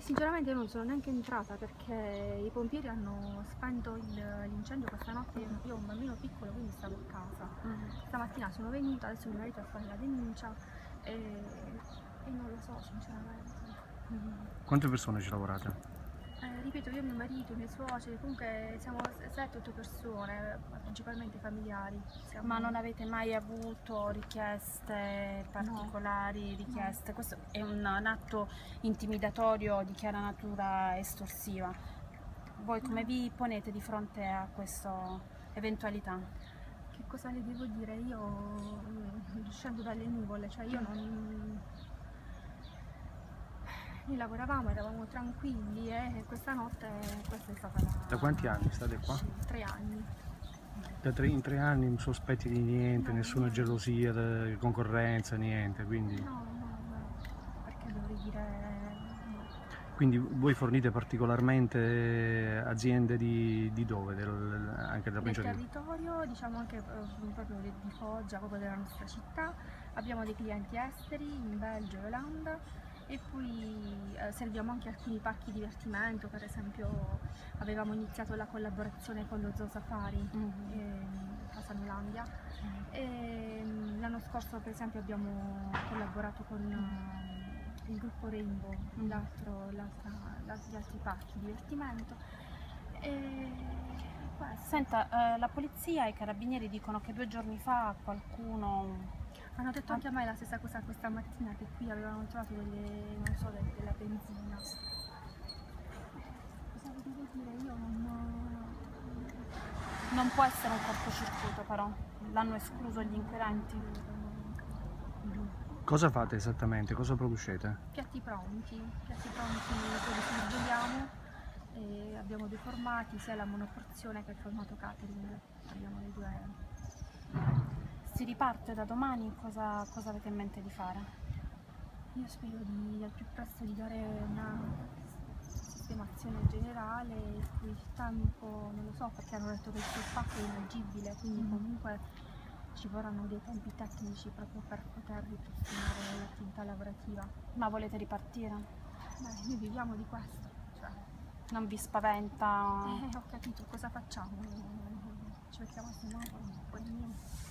Sinceramente io non sono neanche entrata perché i pompieri hanno spento l'incendio questa notte, io, ho un bambino piccolo quindi stavo a casa. Stamattina sono venuta, adesso mio marito a fare la denuncia e, e non lo so sinceramente. Quante persone ci lavorate? Ripeto, io, mio marito, i miei suoceri, comunque siamo 7-8 persone, principalmente familiari. Siamo- Ma non avete mai avuto richieste particolari, richieste? Questo è un, un atto intimidatorio di chiara natura estorsiva. Voi come vi ponete di fronte a questa eventualità? Che cosa le devo dire? Io mm, scendo dalle nuvole, cioè io non... Noi lavoravamo, eravamo tranquilli e questa notte questa è stata la... Da quanti anni state qua? Tre anni. Da tre, in tre anni non sospetti di niente, No, nessuna niente. gelosia, de- concorrenza, niente. Quindi, No, no, no, perché dovrei dire... no. quindi voi fornite particolarmente eh, aziende di, di dove? Del- anche della provincia di territorio, diciamo anche eh, proprio di di Foggia, proprio della nostra città, abbiamo dei clienti esteri in Belgio e Olanda e poi eh, serviamo anche alcuni parchi divertimento, per esempio avevamo iniziato la collaborazione con lo Zoo Safari ehm, a Casanulandia e mm, l'anno scorso per esempio abbiamo collaborato con eh, il gruppo Rainbow, Mm. la- gli altri parchi divertimento e. Senta, eh, la polizia e i carabinieri dicono che due giorni fa qualcuno... Hanno detto anche a me la stessa cosa questa mattina che qui avevano trovato delle, non so, del- della benzina. Cosa vi devo dire? Io non... Non può essere un cortocircuito però, l'hanno escluso gli inquirenti. Cosa fate esattamente? Cosa producete? Piatti pronti, piatti pronti quelli che vogliamo e abbiamo due formati, sia la monoporzione che il formato catering. Abbiamo le due. Si riparte da domani, cosa, cosa avete in mente di fare? Io spero di, al più presto di dare una sistemazione generale, il cui tempo non lo so perché hanno detto che il suo spazio è inagibile, quindi Mm. comunque ci vorranno dei tempi tecnici proprio per poter ripristinare l'attività lavorativa. Ma volete ripartire? Beh, noi viviamo di questo, cioè, Non vi spaventa? eh, ho capito cosa facciamo, ci mettiamo a semaforo, un po' di niente.